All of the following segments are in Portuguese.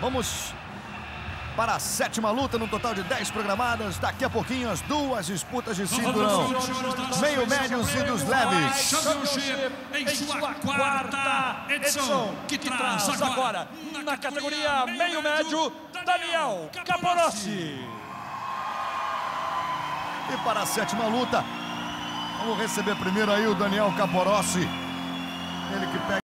Vamos para a sétima luta, no total de 10 programadas. Daqui a pouquinho, as duas disputas de cinturão. Meio médios e dos leves. em sua quarta edição, que traz agora, na categoria meio médio, Daniel Caporossi. E para a sétima luta, vamos receber primeiro aí o Daniel Caporossi. Ele que pega.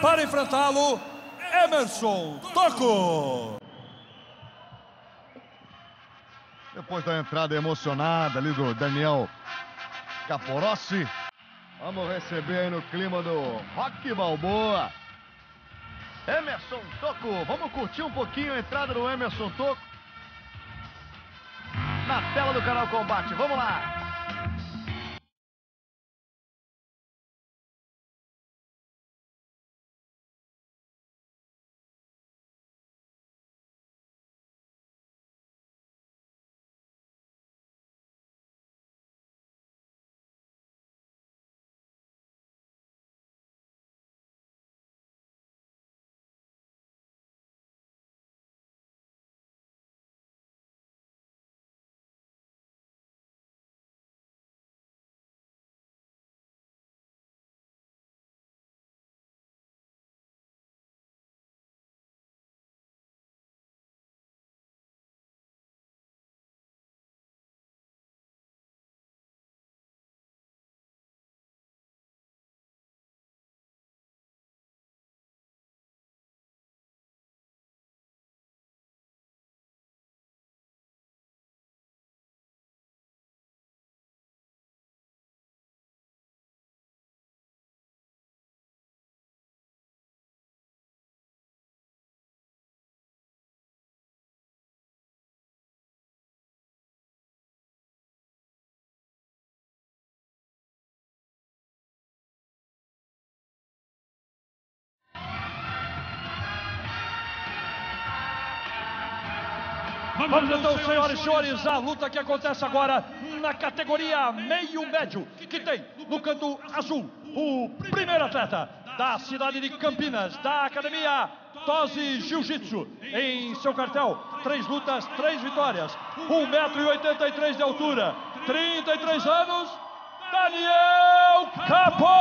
Para enfrentá-lo, Emerson Toco. Depois da entrada emocionada ali do Daniel Caporossi, vamos receber aí no clima do Rock Balboa. Emerson Toco, vamos curtir um pouquinho a entrada do Emerson Toco na tela do canal Combate. Vamos lá. Vamos então, senhoras e senhores, a luta que acontece agora na categoria meio médio, que tem no canto azul o primeiro atleta da cidade de Campinas, da academia Tosi Jiu-Jitsu, em seu cartel três lutas, três vitórias. 1,83m de altura, 33 anos, Daniel Caporassi.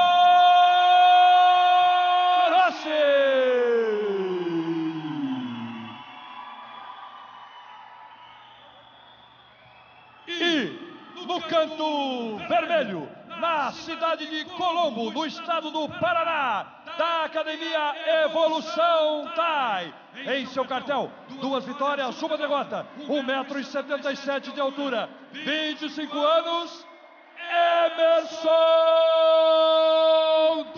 Vermelho, na cidade de Colombo, no estado do Paraná, da Academia Evolução TAI. Em seu cartel, duas vitórias, uma derrota, 1,77m de altura, 25 anos, Emerson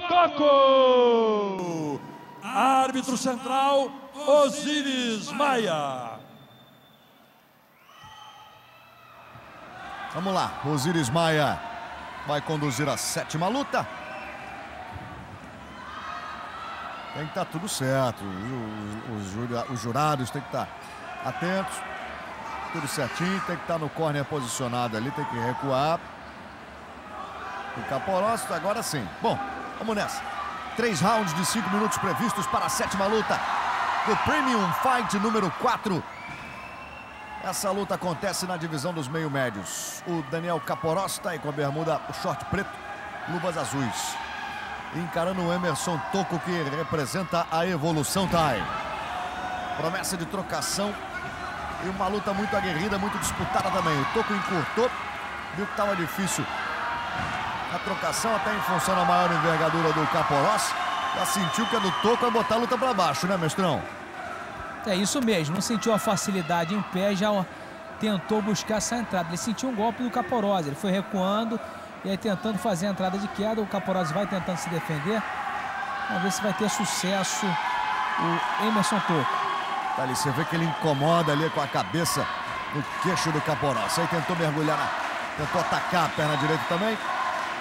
Toco. Árbitro central, Osiris Maia. Vamos lá, Osiris Maia vai conduzir a sétima luta. Tem que estar tudo certo. Os, os, os jurados têm que estar atentos. Tudo certinho. Tem que estar no corner posicionado ali. Tem que recuar. O Caporossi agora sim. Bom, vamos nessa. Três rounds de cinco minutos previstos para a sétima luta do Premium Fight número 4. Essa luta acontece na divisão dos meio-médios. O Daniel Caporossi está aí com a bermuda, o short preto, luvas azuis. Encarando o Emerson Toco, que representa a evolução Thai. Promessa de trocação e uma luta muito aguerrida, muito disputada também. O Toco encurtou, viu que estava difícil a trocação, até em função da maior envergadura do Caporossi. Já sentiu que a do Toco é botar a luta para baixo, né, mestrão? É isso mesmo, não sentiu a facilidade em pé, já tentou buscar essa entrada. Ele sentiu um golpe do Caporose, ele foi recuando e aí tentando fazer a entrada de queda. O Caporose vai tentando se defender. Vamos ver se vai ter sucesso o Emerson Toco. Tá ali, você vê que ele incomoda ali com a cabeça no queixo do Caporossi. Aí tentou mergulhar, na... tentou atacar a perna direita também.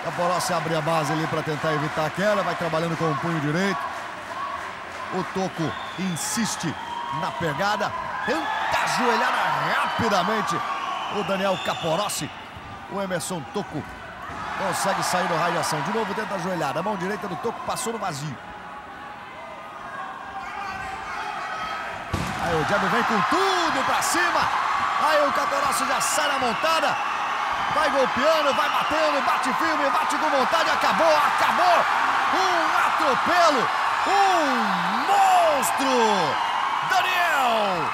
Caporossi abre a base ali para tentar evitar a queda, vai trabalhando com o punho direito. O Toco insiste na pegada. Tenta ajoelhada rapidamente o Daniel Caporossi. O Emerson Toco consegue sair do raio de ação. De novo tenta ajoelhada. A mão direita do Toco passou no vazio. Aí o Jab vem com tudo pra cima. Aí o Caporossi já sai na montada. Vai golpeando, vai batendo, bate firme, bate com vontade. Acabou, acabou. Um atropelo. Um monstro. Daniel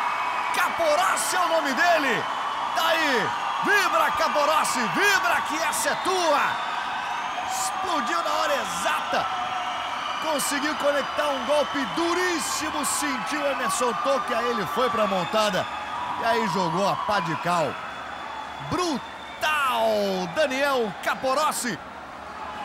Caporossi é o nome dele. Daí, vibra Caporossi, vibra que essa é tua. Explodiu na hora exata. Conseguiu conectar um golpe duríssimo, sentiu Emerson Toque, aí ele foi para a montada. E aí jogou a pá de cal. Brutal! Daniel Caporossi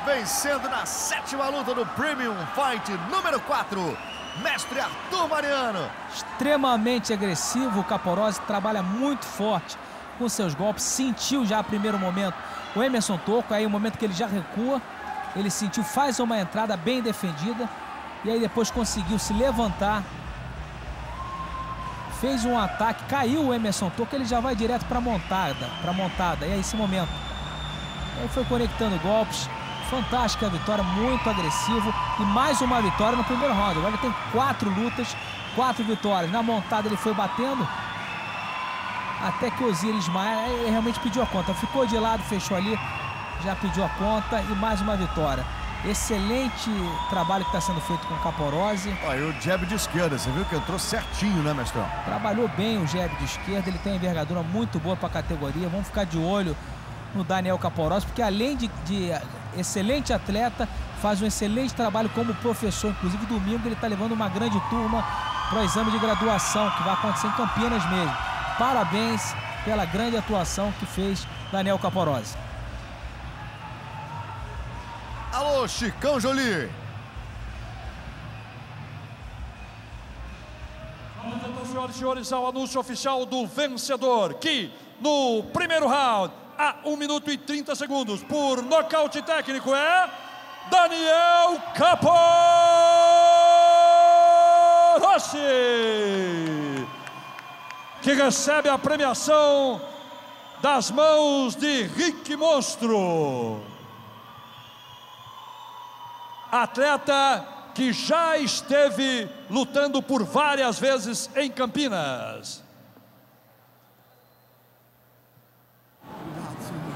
vencendo na sétima luta do Premium Fight número 4 mestre Arthur Mariano. Extremamente agressivo, o Caporose trabalha muito forte com seus golpes, sentiu já a primeiro momento o Emerson Toco, aí o momento que ele já recua, ele sentiu, faz uma entrada bem defendida e aí depois conseguiu se levantar, fez um ataque, caiu o Emerson Toco, ele já vai direto para montada, para montada, e é esse momento. Aí foi conectando golpes, Fantástica vitória, muito agressivo. E mais uma vitória no primeiro round. Agora tem quatro lutas, quatro vitórias. Na montada ele foi batendo. Até que Osiris Maia realmente pediu a conta. Ficou de lado, fechou ali. Já pediu a conta e mais uma vitória. Excelente trabalho que está sendo feito com o Caporose. Aí o jab de esquerda, você viu que entrou certinho, né, mestrão? Trabalhou bem o jab de esquerda, ele tem envergadura muito boa para a categoria. Vamos ficar de olho no Daniel Caporose, porque além de, de excelente atleta, faz um excelente trabalho como professor. Inclusive, domingo ele está levando uma grande turma para o exame de graduação, que vai acontecer em Campinas mesmo. Parabéns pela grande atuação que fez Daniel Caporose. Alô, Chicão Jolie. Senhoras e senhores, ao anúncio oficial do vencedor, que no primeiro round a 1 minuto e 30 segundos por nocaute técnico é Daniel Caporossi, que recebe a premiação das mãos de Rick Monstro. Atleta que já esteve lutando por várias vezes em Campinas.